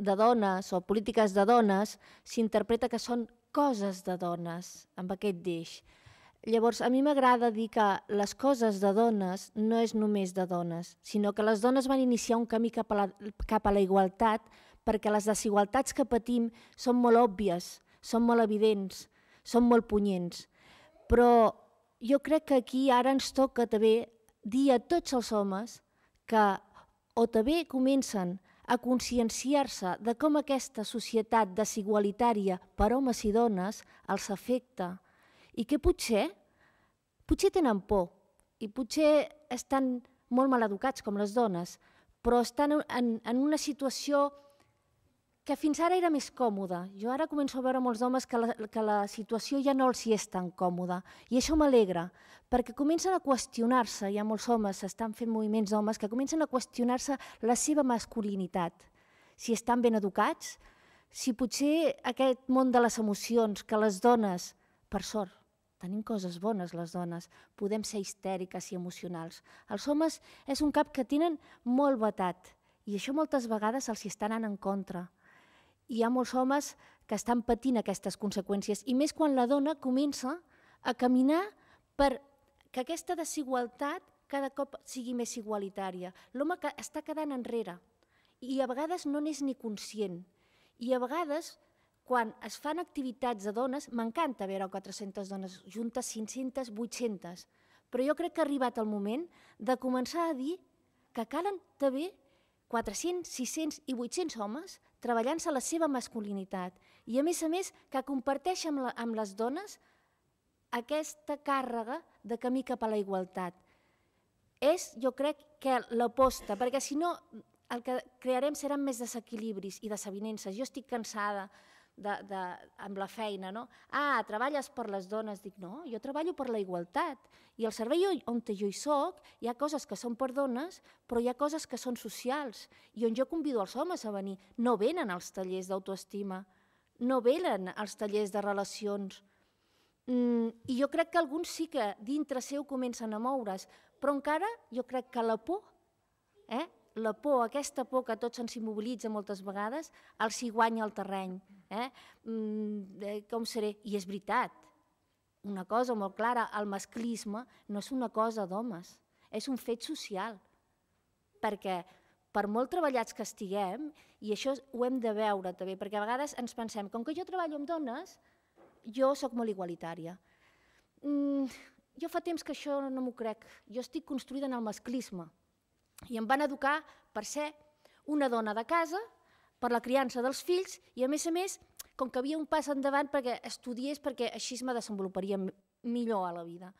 de dones o polítiques de dones s'interpreta que són coses de dones, amb aquest deix. Llavors, a mi m'agrada dir que les coses de dones no és només de dones, sinó que les dones van iniciar un camí cap a la, cap a la igualtat perquè les desigualtats que patim són molt òbvies, són molt evidents, són molt punyents. Però jo crec que aquí ara ens toca també dir a tots els homes que o també comencen a conscienciar-se de com aquesta societat desigualitària per homes i dones els afecta i que potser, potser tenen por i potser estan molt mal educats com les dones, però estan en, en una situació que fins ara era més còmoda. Jo ara començo a veure molts homes que la, que la situació ja no els hi és tan còmoda. I això m'alegra, perquè comencen a qüestionar-se, hi ha molts homes, s'estan fent moviments d'homes que comencen a qüestionar-se la seva masculinitat. Si estan ben educats, si potser aquest món de les emocions, que les dones, per sort, tenim coses bones les dones, podem ser histèriques i emocionals. Els homes és un cap que tenen molt batat i això moltes vegades els hi estan anant en contra hi ha molts homes que estan patint aquestes conseqüències, i més quan la dona comença a caminar per que aquesta desigualtat cada cop sigui més igualitària. L'home que està quedant enrere i a vegades no n'és ni conscient. I a vegades, quan es fan activitats de dones, m'encanta veure 400 dones juntes, 500, 800, però jo crec que ha arribat el moment de començar a dir que calen també 400, 600 i 800 homes treballant-se la seva masculinitat i, a més a més, que comparteix amb, la, amb les dones aquesta càrrega de camí cap a la igualtat. És, jo crec, que l'aposta, perquè si no el que crearem seran més desequilibris i desavinences. Jo estic cansada de, de, amb la feina, no? Ah, treballes per les dones. Dic, no, jo treballo per la igualtat. I al servei on jo hi soc, hi ha coses que són per dones, però hi ha coses que són socials. I on jo convido els homes a venir. No venen als tallers d'autoestima, no venen als tallers de relacions. Mm, I jo crec que alguns sí que dintre seu comencen a moure's, però encara jo crec que la por eh, la por, aquesta por que tots ens immobilitza moltes vegades, els hi guanya el terreny. Eh? Mm, eh, com seré? I és veritat, una cosa molt clara, el masclisme no és una cosa d'homes, és un fet social, perquè per molt treballats que estiguem, i això ho hem de veure també, perquè a vegades ens pensem, com que jo treballo amb dones, jo sóc molt igualitària. Mm, jo fa temps que això no m'ho crec, jo estic construïda en el masclisme, i em van educar per ser una dona de casa, per la criança dels fills i, a més a més, com que havia un pas endavant perquè estudiés perquè així me desenvoluparia millor a la vida.